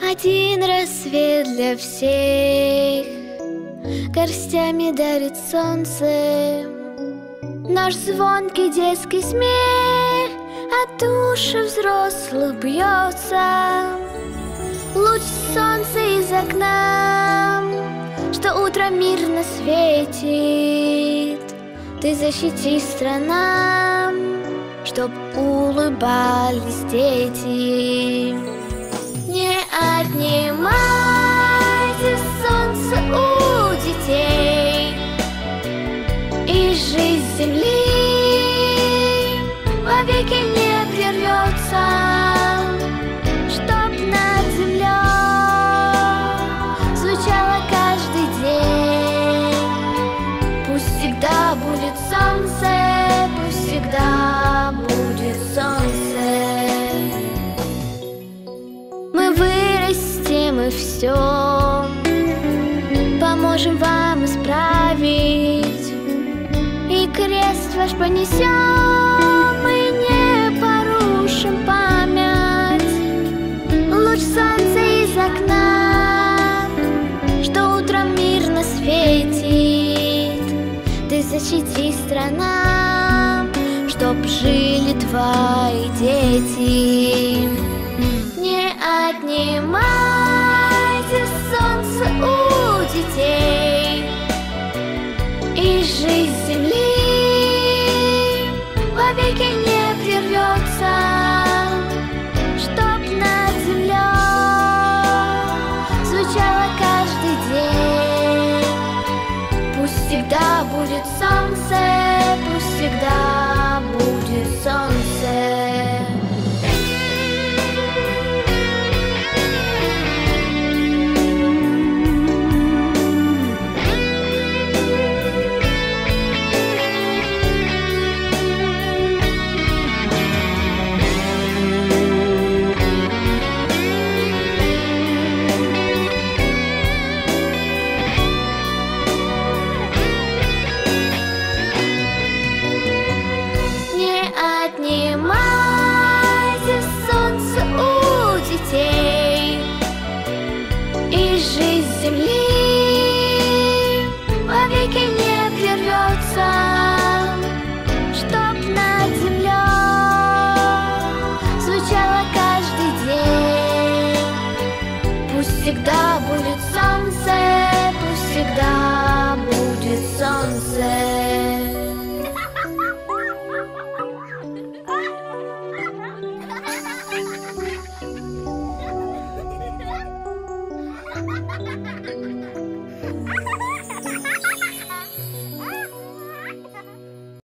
Один рассвет для всех Горстями дарит солнце. Наш звонкий детский смех От души взрослых бьется Луч солнца из окна Что утром мирно светит. Ты защити странам Чтоб улыбались дети. Не отнимайте солнце у детей И жизнь земли вовеки не прервется все Поможем вам исправить. И крест ваш понесем И не порушим память. Луч солнца из окна Что утром мирно светит. Ты защити странам Чтоб жили твои дети вовеки не прервется земли вовеки не прервется Чтоб над землей звучало каждый день. Пусть всегда будет солнце, пусть всегда будет солнце Ha ha ha ha!